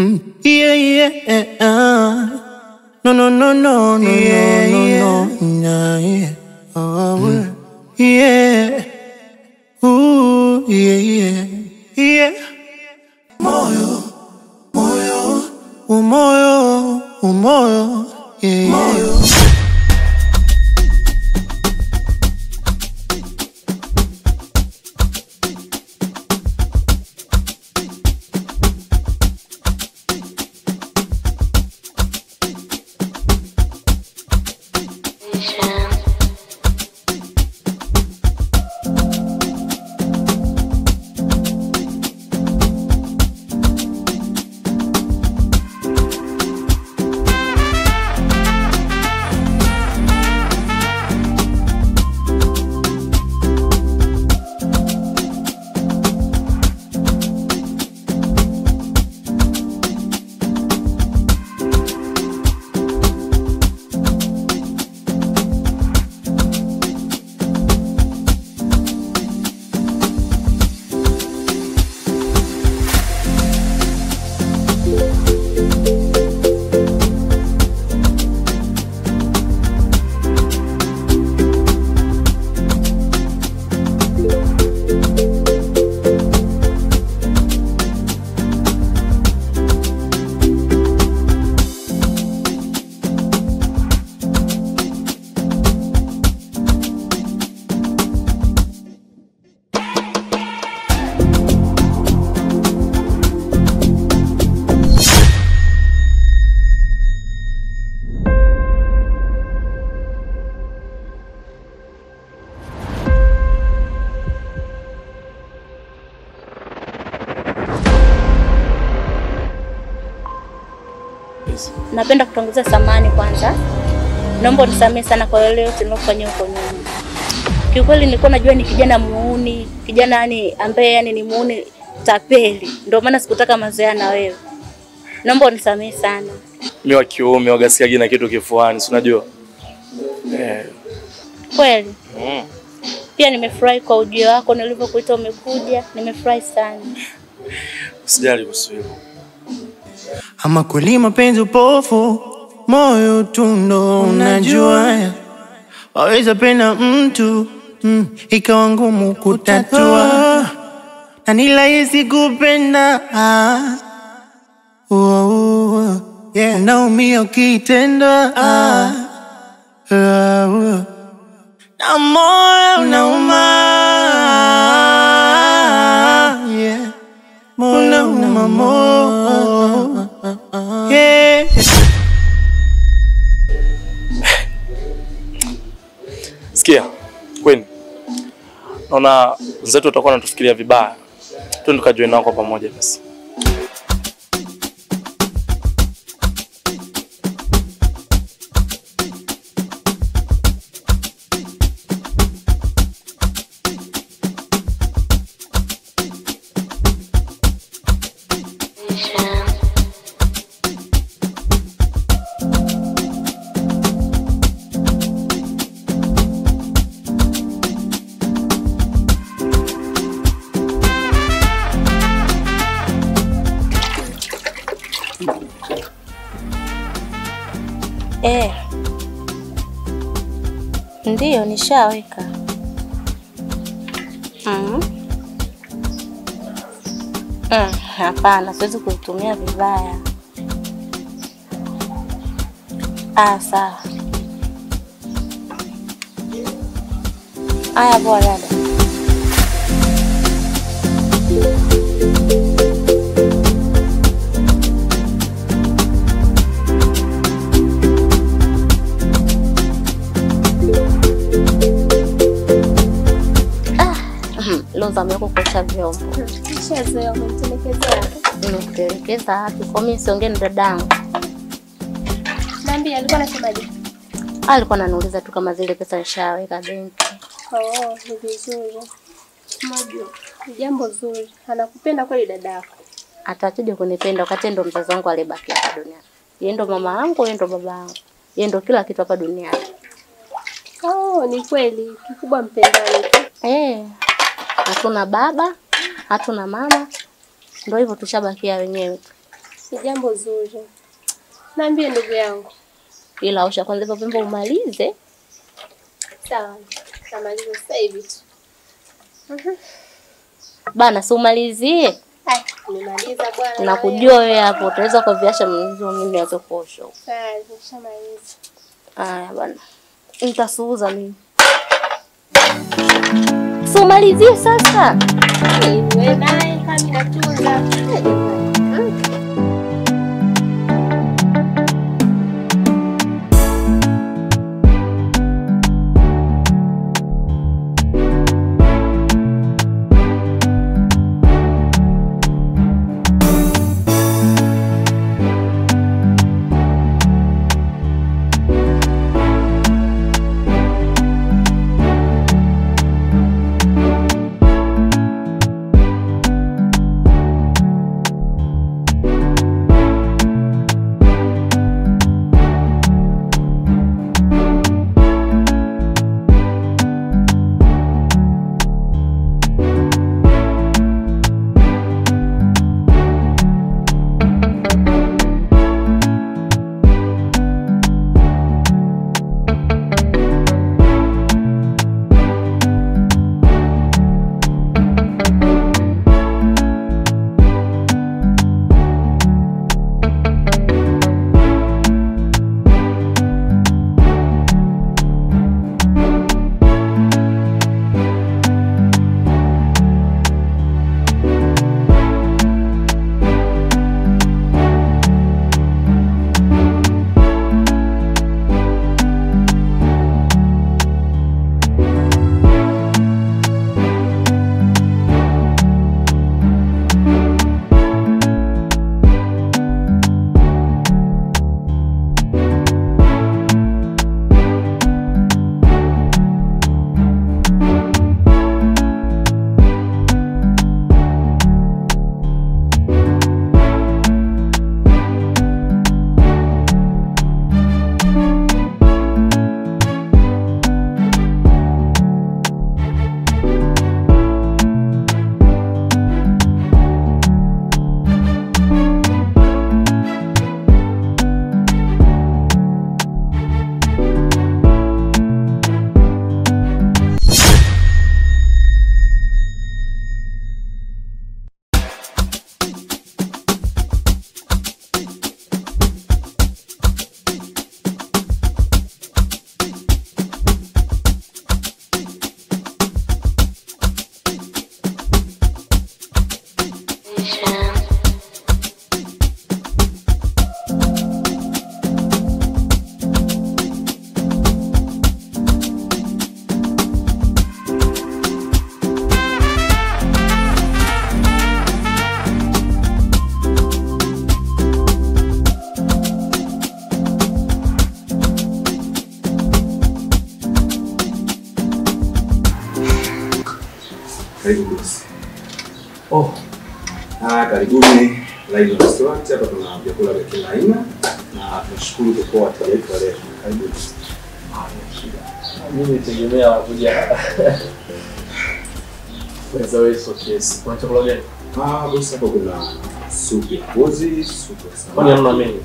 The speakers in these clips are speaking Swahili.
Mm, yeah, yeah, uh. No, no, no, no, no, Yeah, no, yeah. no, no, yeah. Oh, yeah. Ooh, yeah, yeah, yeah. Moyo, moyo, umoyo, umoyo, Napenda kutanguliza samani kwanza. Naomba unisamehe sana kwa yale yote nilofanyia huko nyuma. Kiukweli nilikuwa najua ni kijana muuni, kijana yani ambaye yani ni muuni tapeli. Ndio maana sikutaka mazoea na wewe. Naomba unisamehe sana. Mimi wa kiume wagasiagi na kitu kifuani, si unajua eh. Kweli. mm. Pia nimefurahi kwa ujio wako nilivyokuita umekuja. Nimefurahi sana. Usijali kuhusu hilo. Ama kweli mapenzi upofu, moyo tundo unajua. Waweza penda mtu mm, ikawa ngumu kutatua, na ni rahisi kupenda ah. oh, oh, yeah. Unaumia ukitendwa ah. ah, oh. na moyo unauma yeah. moyo unauma moyo naona wenzetu watakuwa wanatufikiria vibaya, twende tukajoin nao kwa pamoja basi. Nishaweka. Mm. Mm, hapana, siwezi kuitumia vibaya. Ah, sawa. Aya, poa dada. Loza ameweka kuosha vyombo. Nimekutelekeza wapi? Kwa mimi siongee na dadangu. Alikuwa ananiuliza tu kama zile pesa nishaweka benki. Oh, ni vizuri. Jambo zuri. Anakupenda kweli dada yako. Atakuja kunipenda wakati ndo mzazi wangu alibaki hapa duniani. Yeye ndo mama yangu, yeye ndo baba yangu. Yeye ndo kila kitu hapa duniani. Oh, ni kweli. Kikubwa mpendane tu. Eh. Hatuna baba, hatuna mama. Ndio hivyo tushabakia wenyewe tu. Ni jambo zuri. Naambie ndugu yangu. Ila osha kwanza hivyo vyombo umalize. Sawa. Namaliza sasa hivi tu. Bana, si umalizie. na nimaliza bwana. Nakujua wewe hapo utaweza kuviasha mzio mimi niweze kuosha. Sawa, nishamaliza. Aya bana. Nitasuuza mimi. Si umalizie sasa. Wewe naye kama natunza. Karibuni Lion Restaurant. Hapa tuna vyakula vya kila aina na tunashukuru kwa kuwa wateja wetu wa leo. Karibu mimi nitegemea kuja kwa wewe so kesi. Kuna chakula gani? Ah, bosi hapa kuna supu ya mbuzi, supu ya Kwani hamna menu?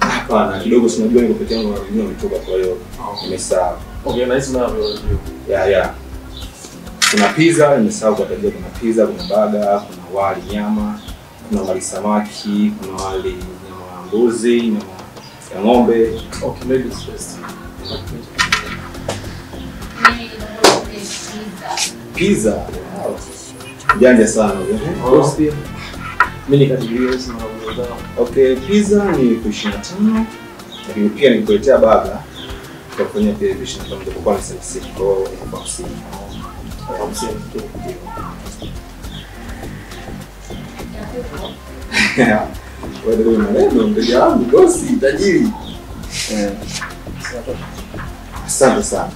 Hapana, kidogo si unajua niko peke yangu na wengine wametoka kwa hiyo nimesahau. Okay, na hizi mnavyo review. Ya ya. Kuna pizza, nimesahau kuwatajia kuna pizza, kuna baga, kuna wali nyama, kuna wali samaki, kuna wali nyama ya mbuzi, nyama ya ng'ombe. Okay, ladies first. Pizza. Wow. Janja sana. Oh. Mimi nikadiria mnavyo zao. Okay, pizza ni elfu ishirini na tano lakini pia nikuletea baga tutafanyia pia elfu ishirini na tano Kwa kwa thelathini kwa hiyo elfu hamsini. Wewe maneno mteja wangu bosi tajiri. Asante sana.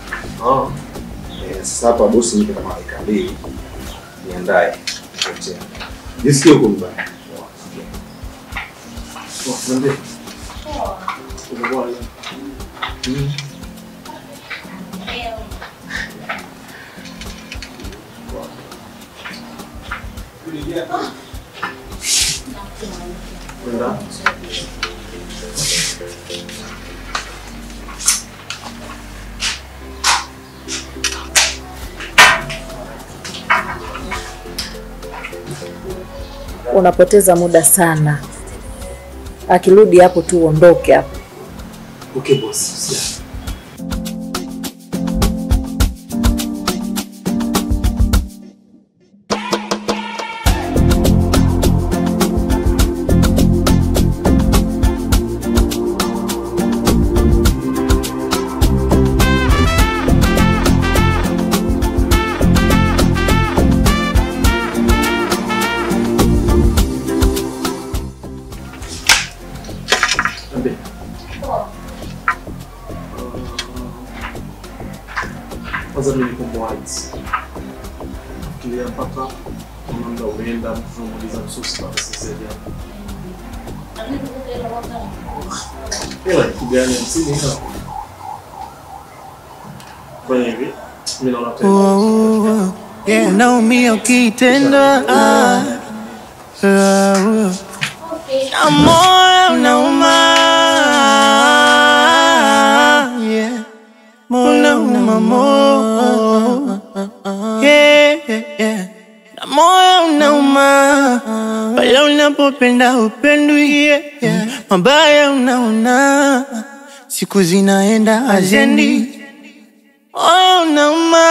Sasa hapa bosi niko na dakika mbili niandae. Jisikie huko mbaya. Nenda. Unapoteza muda sana. Akirudi hapo tu uondoke hapo. Okay boss, ni kugani hamsini hela. Fanya hivi. Mimi naona tena. Oh, oh, yeah, naumia ukitendwa ah, ah, na moyo unauma yeah. moyo unauma moyo yeah, yeah, yeah. na moyo unauma pale unapopenda upendwi yeah, yeah. mabaya unaona siku zinaenda moyo unauma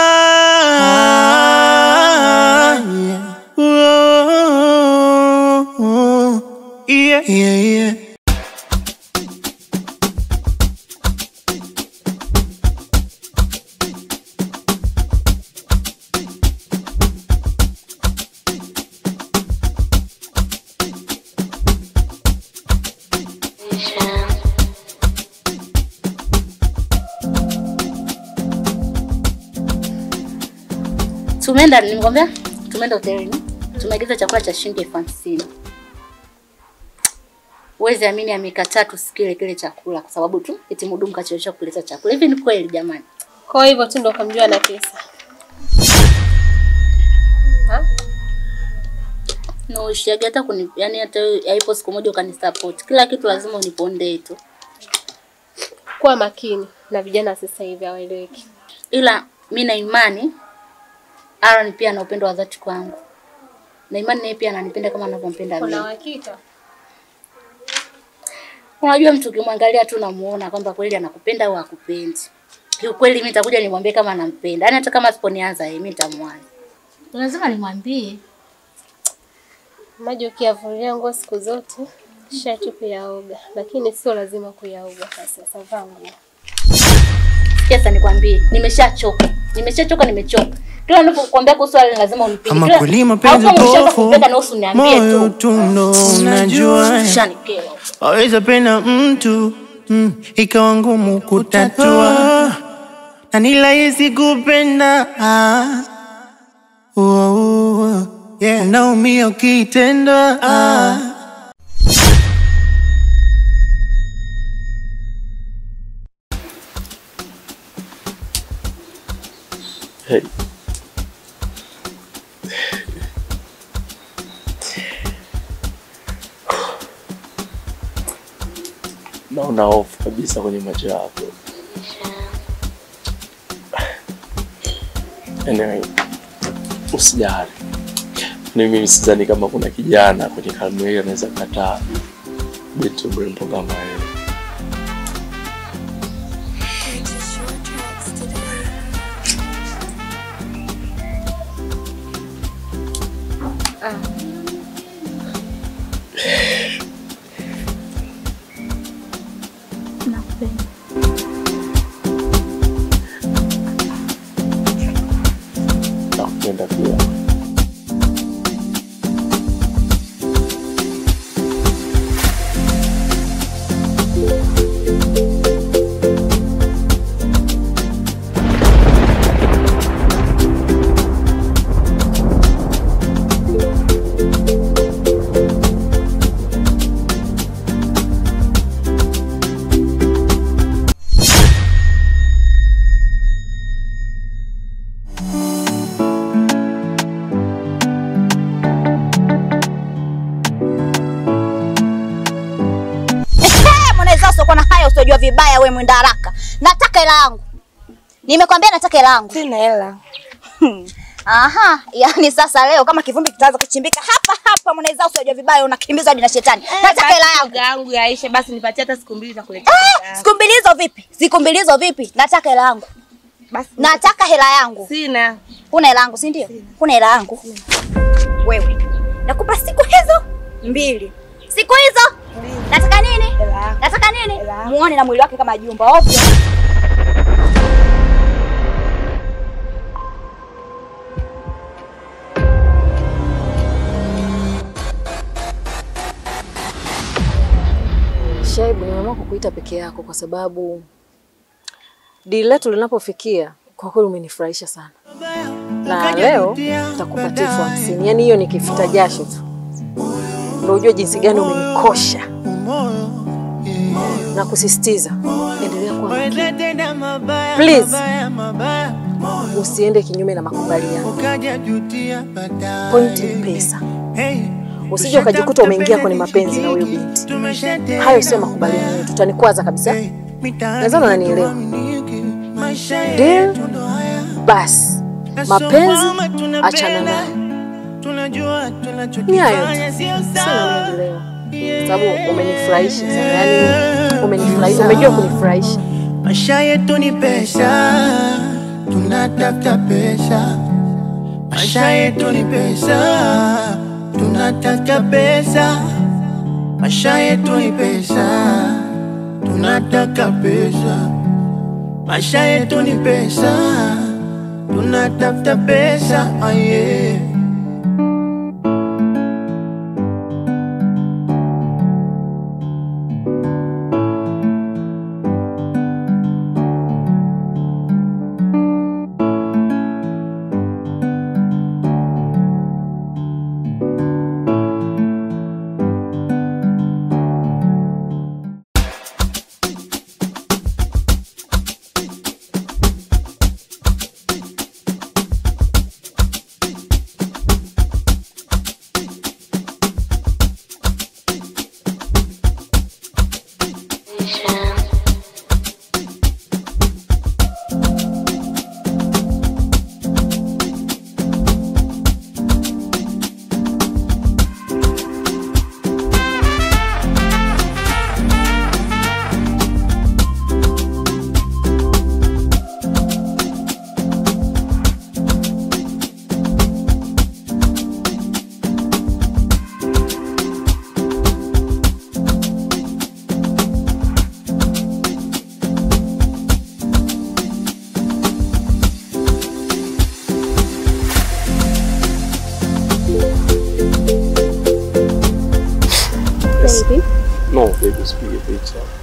Nimekwambia tumeenda hotelini, tumeagiza chakula cha shilingi elfu hamsini. Huwezi amini, amekataa tusikile kile chakula kwa sababu tu eti mhudumu kachelewesha kuleta chakula. Hivi ni kweli jamani? Kwa hivyo tu ndo kamjua na pesa. Ha? No, ushiage hata kuni, yani hata haipo siku moja ukanisupport. Kila kitu lazima unipondee tu. Kuwa makini na vijana sasa hivi hawaeleweki. Ila mi na imani Aaron pia ana upendo wa dhati kwangu. Na imani naye pia ananipenda kama anavyompenda mimi. Kuna hakika. Unajua mtu ukimwangalia tu namuona kwamba kweli anakupenda au hakupendi. Kiukweli mimi nitakuja nimwambie kama anampenda. Yaani hata kama asiponianza yeye mimi nitamwani. Lazima nimwambie. Maji ukiyavulia nguo siku zote shati kuyaoga, lakini sio lazima kuyaoga. Sasa nguo Sikia sasa nikwambie, nimeshachoka. Nimeshachoka nimechoka. Kila ninapokuambia kuhusu wale lazima unipige. Kweli mapenzi kama kulima penzi niambie moyo tu. tu ndo unajua Aweza penda mtu mm, ikawa ngumu kutatua na ni rahisi kupenda ah. oh, oh, yeah. naumia ukitendwa ah. Hey. Naona hofu kabisa kwenye macho yako. Anyway, usijali. Mimi sidhani kama kuna kijana kwenye karne hii anaweza kataa bitu mrembo kama wewe. Uh. Hela yangu, nimekwambia nataka hela yangu. Sina hela. Aha, yani sasa leo kama kivumbi kitaanza kuchimbika hapa hapa, mwanaweza usijua vibaya, unakimbizwa hadi na shetani. Nataka hela yangu. yangu yaishe, basi nipatie hata siku mbili za kuletea. Ah, siku mbili hizo vipi? Siku mbili hizo vipi? Nataka hela yangu. Basi Nataka hela yangu. sina. Kuna hela yangu, si ndio? Kuna hela yangu. Wewe. Nakupa siku hizo mbili. Siku hizo? Nataka nini? Hela. Nataka nini? Muone na mwili wake kama jumba ovyo. Shaibu, nimeamua kukuita peke yako kwa sababu dili letu linapofikia, kwa kweli umenifurahisha sana, na leo nitakupatia elfu hamsini. Yaani hiyo ni kifuta jasho tu. Ndio ujue jinsi gani umenikosha na kusisitiza, endelea kuwa makini. Please. Usiende kinyume na makubaliano. Pointi ni pesa, usije ukajikuta umeingia kwenye mapenzi na huyo binti. Hayo sio makubaliano yetu, utanikwaza kabisa. Nadhani unanielewa. Deal basi, mapenzi achana nayo. Ni hayo tu, kwa sababu umenifurahisha sana, yani umenifurahisha, umejua kunifurahisha. Maisha yetu ni pesa, tunatafuta pesa. Maisha yetu ni pesa, tunatafuta pesa. Maisha yetu ni pesa, tunataka pesa. Maisha yetu ni pesa, tunatafuta pesa. Ah, yeah. they will be a better.